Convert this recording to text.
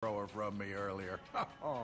thrower from me earlier. Oh.